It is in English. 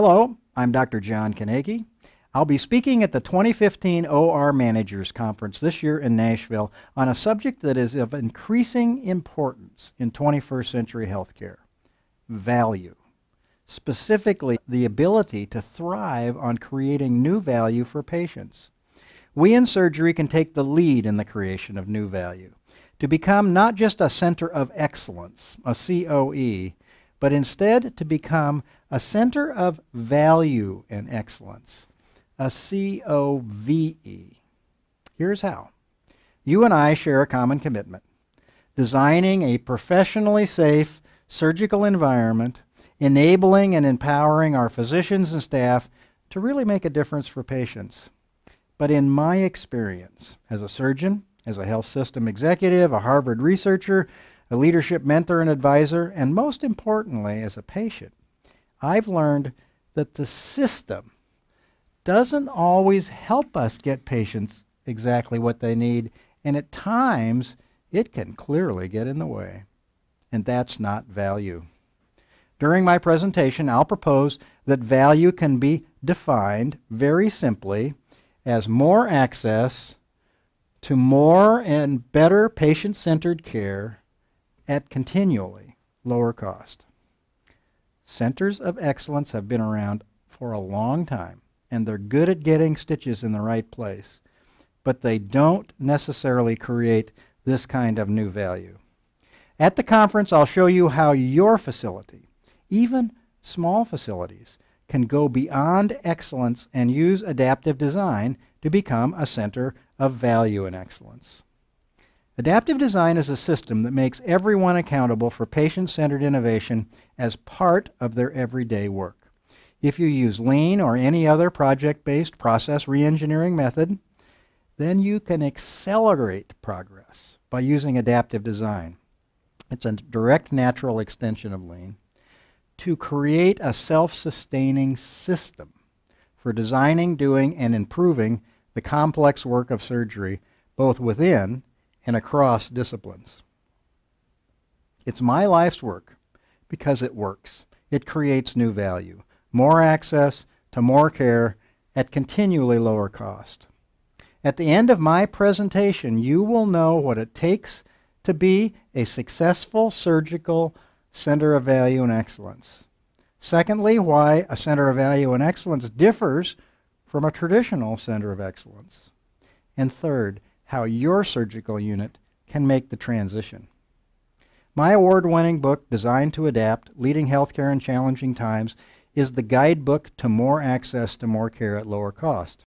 Hello, I'm Dr. John Kenagy. I'll be speaking at the 2015 OR Managers Conference this year in Nashville on a subject that is of increasing importance in 21st century healthcare value. Specifically, the ability to thrive on creating new value for patients. We in surgery can take the lead in the creation of new value to become not just a center of excellence, a COE, but instead to become a center of value and excellence, a COVE. Here's how. You and I share a common commitment designing a professionally safe surgical environment, enabling and empowering our physicians and staff to really make a difference for patients. But in my experience as a surgeon, as a health system executive, a Harvard researcher, a leadership mentor and advisor, and most importantly, as a patient, I've learned that the system doesn't always help us get patients exactly what they need, and at times it can clearly get in the way. And that's not value. During my presentation, I'll propose that value can be defined very simply as more access to more and better patient centered care at continually lower cost. Centers of excellence have been around for a long time, and they're good at getting stitches in the right place, but they don't necessarily create this kind of new value. At the conference, I'll show you how your facility, even small facilities, can go beyond excellence and use adaptive design to become a center of value and excellence. Adaptive design is a system that makes everyone accountable for patient-centered innovation as part of their everyday work. If you use Lean or any other project-based process reengineering method, then you can accelerate progress by using adaptive design. It's a direct natural extension of Lean to create a self-sustaining system for designing, doing, and improving the complex work of surgery both within and across disciplines. It's my life's work because it works. It creates new value, more access to more care at continually lower cost. At the end of my presentation, you will know what it takes to be a successful surgical center of value and excellence. Secondly, why a center of value and excellence differs from a traditional center of excellence. And third, how your surgical unit can make the transition. My award winning book, Designed to Adapt Leading Healthcare in Challenging Times, is the guidebook to more access to more care at lower cost.